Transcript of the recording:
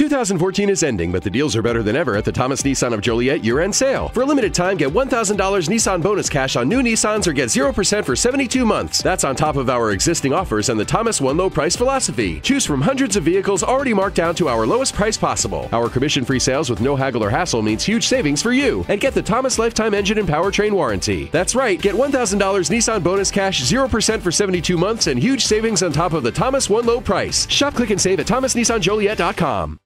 2014 is ending, but the deals are better than ever at the Thomas Nissan of Joliet year end sale. For a limited time, get $1,000 Nissan bonus cash on new Nissans or get 0% for 72 months. That's on top of our existing offers and the Thomas One Low Price philosophy. Choose from hundreds of vehicles already marked down to our lowest price possible. Our commission free sales with no haggle or hassle means huge savings for you. And get the Thomas Lifetime Engine and Powertrain Warranty. That's right, get $1,000 Nissan bonus cash, 0% for 72 months, and huge savings on top of the Thomas One Low Price. Shop, click, and save at thomasnissanjoliet.com.